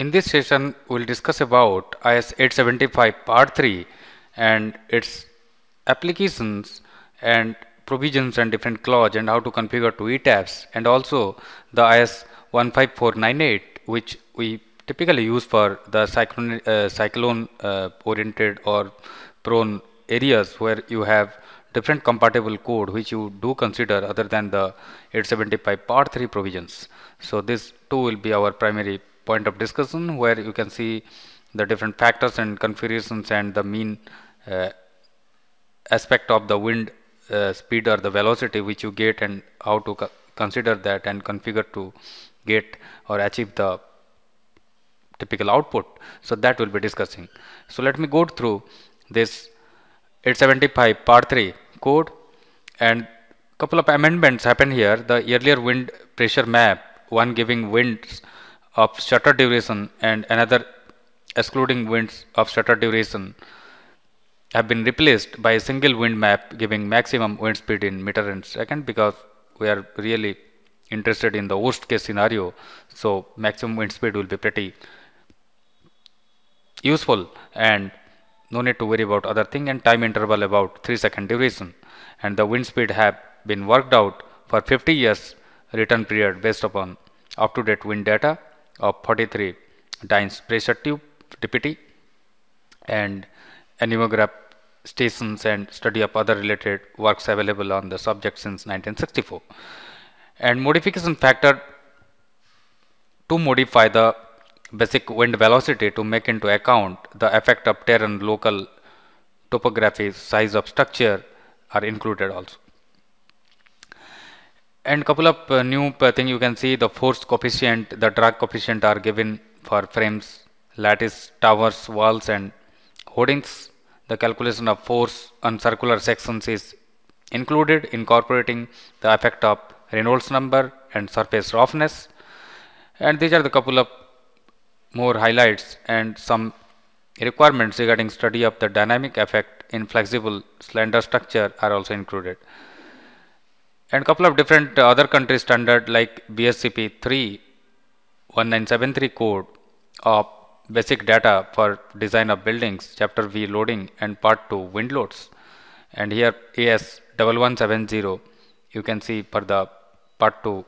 In this session, we'll discuss about IS 875 Part 3 and its applications and provisions and different clause and how to configure to ETABS and also the IS 15498 which we typically use for the cyclone, uh, cyclone uh, oriented or prone areas where you have different compatible code which you do consider other than the 875 part 3 provisions. So this too will be our primary point of discussion where you can see the different factors and configurations and the mean uh, aspect of the wind uh, speed or the velocity which you get and how to co consider that and configure to get or achieve the typical output. So that we'll be discussing. So let me go through this 875 part 3 code and couple of amendments happen here. The earlier wind pressure map, one giving winds of shutter duration and another excluding winds of shutter duration have been replaced by a single wind map giving maximum wind speed in meter and second because we are really interested in the worst case scenario. So maximum wind speed will be pretty useful and no need to worry about other thing and time interval about 3 second duration and the wind speed have been worked out for 50 years return period based upon up to date wind data of 43 Dines pressure tube DPT and anemograph stations and study of other related works available on the subject since 1964 and modification factor to modify the basic wind velocity to make into account the effect of terrain local topography size of structure are included also and couple of uh, new uh, thing you can see the force coefficient the drag coefficient are given for frames lattice towers walls and hoardings the calculation of force on circular sections is included incorporating the effect of Reynolds number and surface roughness. And these are the couple of more highlights and some requirements regarding study of the dynamic effect in flexible slender structure are also included and couple of different uh, other country standard like BSCP 3 1973 code of basic data for design of buildings chapter V loading and part 2 wind loads. And here AS 1170 you can see for the part 2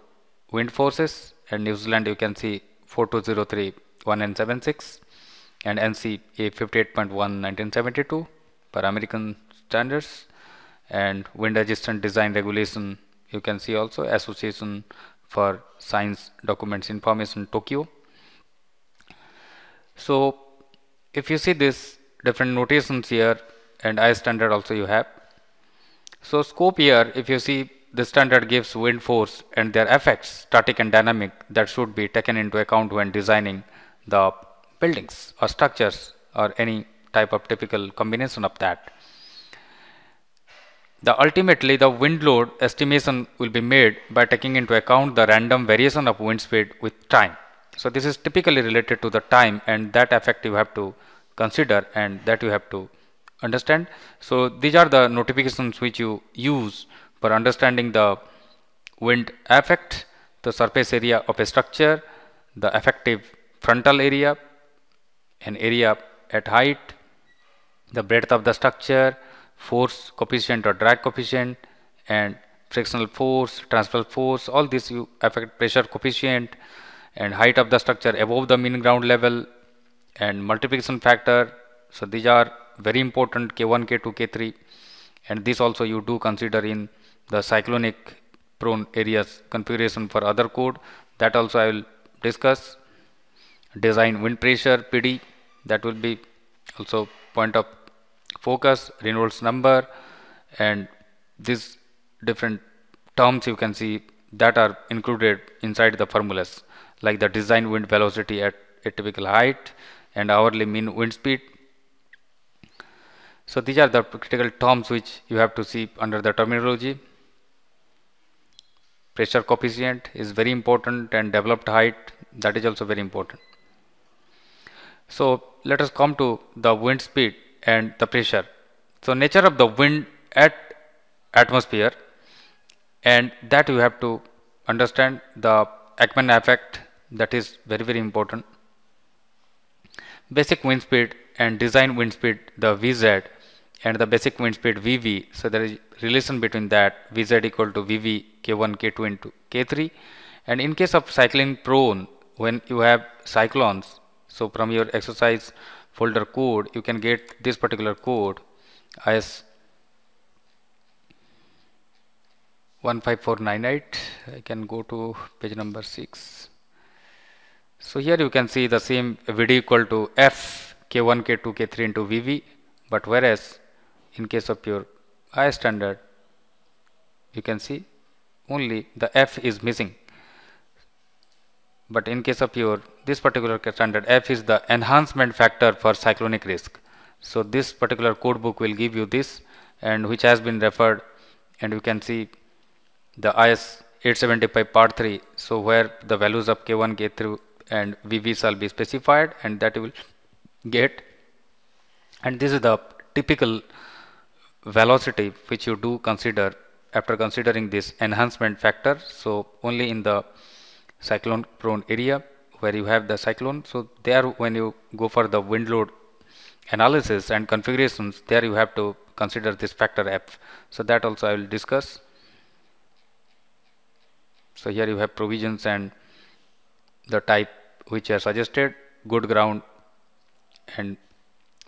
wind forces. And New Zealand you can see 4203 1976 and ANSI A 58.1 1972 for American standards. And wind resistant design regulation you can see also association for science documents information Tokyo. So if you see this different notations here and I standard also you have. So scope here if you see the standard gives wind force and their effects static and dynamic that should be taken into account when designing the buildings or structures or any type of typical combination of that the ultimately the wind load estimation will be made by taking into account the random variation of wind speed with time. So this is typically related to the time and that effect you have to consider and that you have to understand. So these are the notifications which you use for understanding the wind effect, the surface area of a structure, the effective frontal area, an area at height, the breadth of the structure, force coefficient or drag coefficient and frictional force, transfer force, all this you affect pressure coefficient and height of the structure above the mean ground level and multiplication factor. So these are very important K1, K2, K3 and this also you do consider in the cyclonic prone areas configuration for other code that also I will discuss. Design wind pressure PD that will be also point of focus, Reynolds number and these different terms you can see that are included inside the formulas like the design wind velocity at a typical height and hourly mean wind speed. So these are the critical terms which you have to see under the terminology. Pressure coefficient is very important and developed height that is also very important. So let us come to the wind speed and the pressure. So nature of the wind at atmosphere and that you have to understand the Ekman effect that is very very important. basic wind speed and design wind speed the Vz and the basic wind speed Vb. So there is relation between that Vz equal to Vb K1 K2 into K3 and in case of cycling prone when you have cyclones so from your exercise folder code you can get this particular code as 15498 I can go to page number 6 so here you can see the same VD equal to F K1 K2 K3 into Vb but whereas in case of your I standard you can see only the F is missing but in case of your this particular standard F is the enhancement factor for cyclonic risk. So this particular code book will give you this and which has been referred and you can see the IS 875 part 3 so where the values of K1 K3 and Vb shall be specified and that you will get. And this is the typical velocity which you do consider after considering this enhancement factor. So only in the cyclone prone area where you have the cyclone. So there when you go for the wind load analysis and configurations there you have to consider this factor f. So that also i will discuss. So here you have provisions and the type which are suggested. Good ground and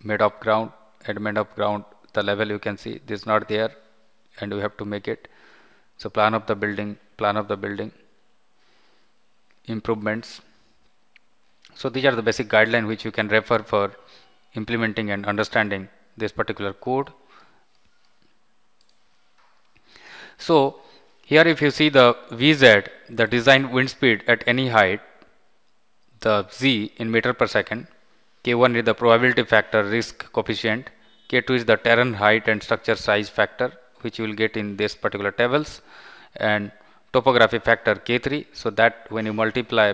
made of ground and made of ground the level you can see this is not there and we have to make it. So plan of the building plan of the building improvements. So these are the basic guideline which you can refer for implementing and understanding this particular code. So here if you see the Vz the design wind speed at any height the z in meter per second k1 is the probability factor risk coefficient k2 is the terrain height and structure size factor which you will get in this particular tables and topography factor k3 so that when you multiply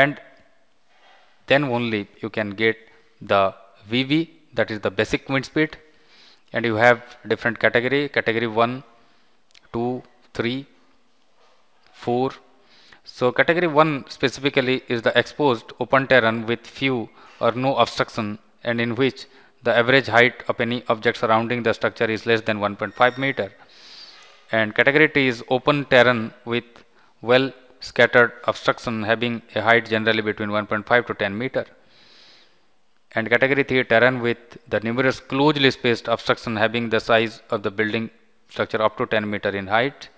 and then only you can get the Vb that is the basic wind speed. And you have different category category 1 2 3 4 so category 1 specifically is the exposed open terrain with few or no obstruction and in which the average height of any object surrounding the structure is less than 1.5 meter and category T is open terrain with well scattered obstruction having a height generally between 1.5 to 10 meter. And category 3 terrain with the numerous closely spaced obstruction having the size of the building structure up to 10 meter in height.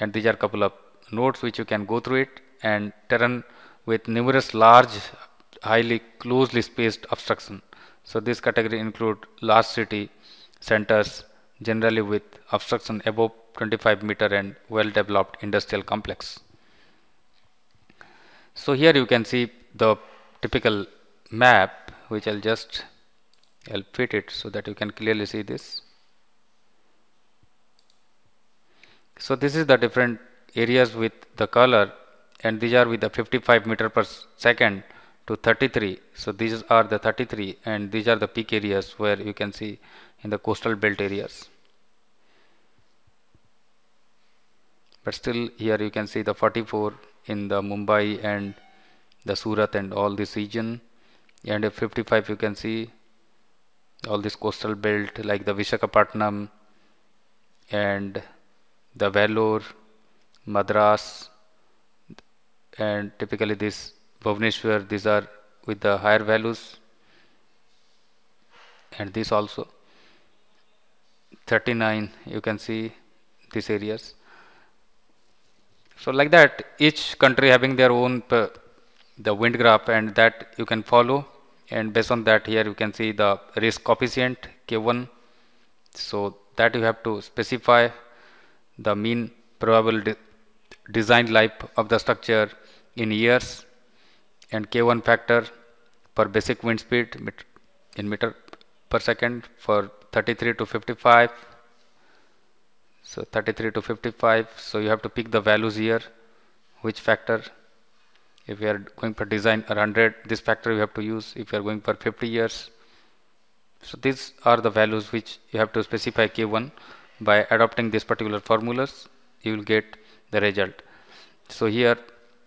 And these are couple of nodes which you can go through it. And terrain with numerous large highly closely spaced obstruction. So this category include large city centers generally with obstruction above 25 meter and well developed industrial complex. So here you can see the typical map which I'll just I'll fit it so that you can clearly see this. So this is the different areas with the color and these are with the 55 meter per second to 33 so these are the 33 and these are the peak areas where you can see in the coastal belt areas but still here you can see the 44 in the Mumbai and the Surat and all this region. And at 55 you can see all this coastal belt like the Vishakhapatnam and the Vellore Madras and typically this Bhubaneswar these are with the higher values. And this also 39 you can see these areas so like that each country having their own uh, the wind graph and that you can follow. And based on that here you can see the risk coefficient k1 so that you have to specify the mean probable design life of the structure in years and K1 factor per basic wind speed in meter per second for 33 to 55 so 33 to 55 so you have to pick the values here. Which factor? If you are going for design 100 this factor you have to use. If you are going for 50 years. So these are the values which you have to specify k1 by adopting this particular formulas you will get the result. So here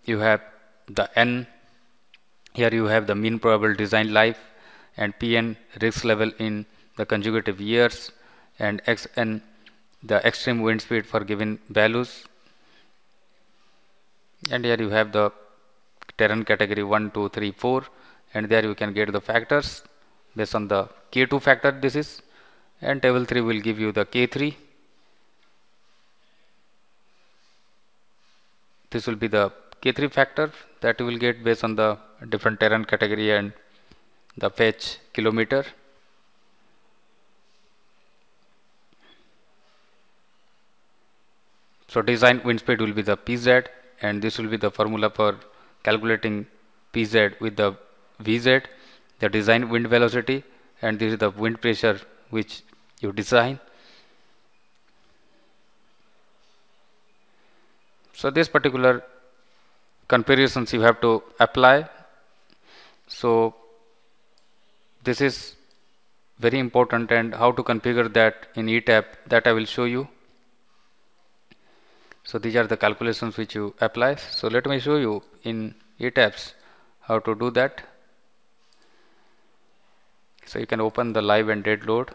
you have the n. Here you have the mean probable design life and Pn risk level in the consecutive years. And Xn the extreme wind speed for given values. And here you have the terrain category 1 2 3 4 and there you can get the factors based on the k2 factor this is. And table 3 will give you the k3 this will be the k3 factor that you will get based on the different terrain category and the fetch kilometer so design wind speed will be the pz and this will be the formula for calculating pz with the vz the design wind velocity and this is the wind pressure which you design. So this particular comparisons you have to apply. So this is very important and how to configure that in ETABS that I will show you so these are the calculations which you apply. So let me show you in ETABS how to do that. So you can open the live and dead load.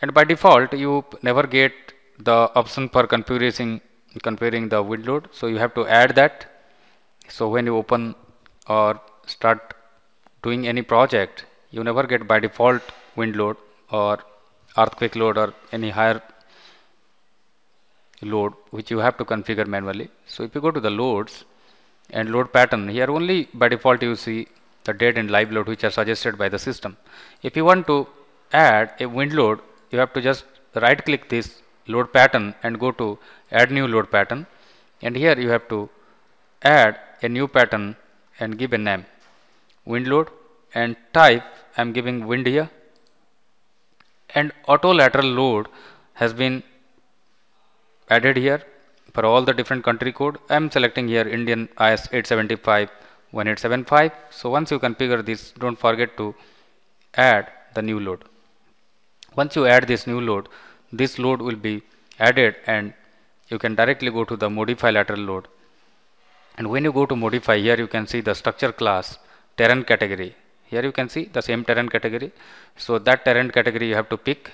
And by default you never get the option for configuring configuring the wind load. So you have to add that. So when you open or start doing any project you never get by default wind load or earthquake load or any higher load which you have to configure manually. So if you go to the loads and load pattern here only by default you see the dead and live load which are suggested by the system. If you want to add a wind load you have to just right click this load pattern and go to add new load pattern. And here you have to add a new pattern and give a name wind load and type I am giving wind here and auto lateral load has been added here for all the different country code I am selecting here Indian IS 875 1875 so once you configure this don't forget to add the new load once you add this new load, this load will be added and you can directly go to the modify lateral load. And when you go to modify here you can see the structure class terrain category. Here you can see the same terrain category. So that terrain category you have to pick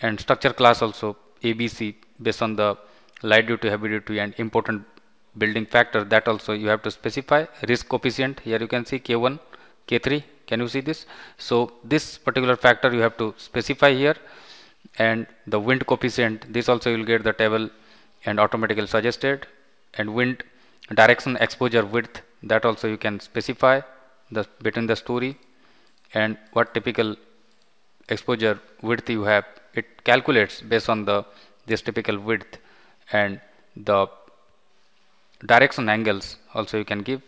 and structure class also ABC based on the light duty, heavy duty and important building factor that also you have to specify. Risk coefficient here you can see K1, K3 can you see this? So this particular factor you have to specify here and the wind coefficient this also you will get the table and automatically suggested and wind direction exposure width that also you can specify the between the story and what typical exposure width you have it calculates based on the this typical width and the direction angles also you can give.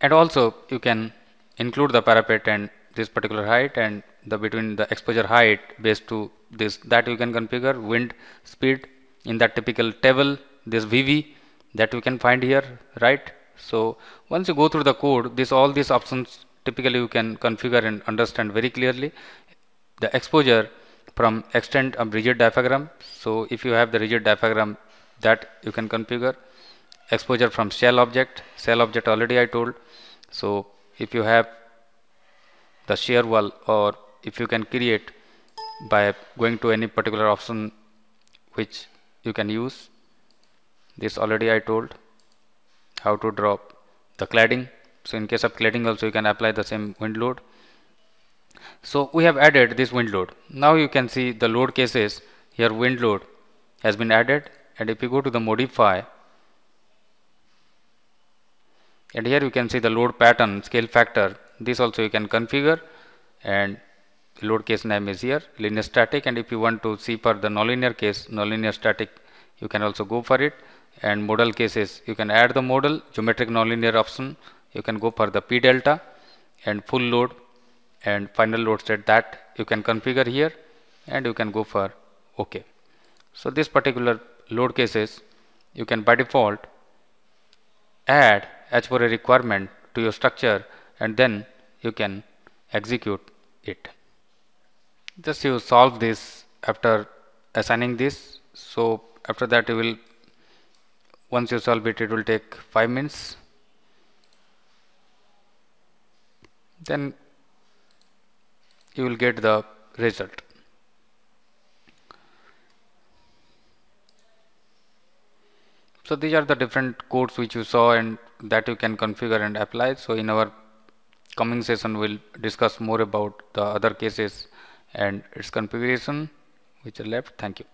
And also you can include the parapet and this particular height and the between the exposure height based to this that you can configure wind speed in that typical table this Vb that you can find here right so once you go through the code this all these options typically you can configure and understand very clearly. The exposure from extent of rigid diaphragm. So if you have the rigid diaphragm that you can configure. Exposure from shell object. Shell object already I told. So if you have the shear wall or if you can create by going to any particular option which you can use this already I told how to drop the cladding. So in case of cladding also you can apply the same wind load. So we have added this wind load. Now you can see the load cases. Here wind load has been added. And if you go to the modify and here you can see the load pattern scale factor. This also you can configure. And load case name is here linear static. And if you want to see for the nonlinear case nonlinear static you can also go for it and modal cases. You can add the modal geometric nonlinear option. You can go for the p delta and full load and final load state that you can configure here and you can go for ok so this particular load cases you can by default add as per a requirement to your structure and then you can execute it. Just you solve this after assigning this. So after that you will once you solve it it will take 5 minutes. Then you will get the result. So these are the different codes which you saw and that you can configure and apply. So in our coming session we'll discuss more about the other cases and its configuration which are left. Thank you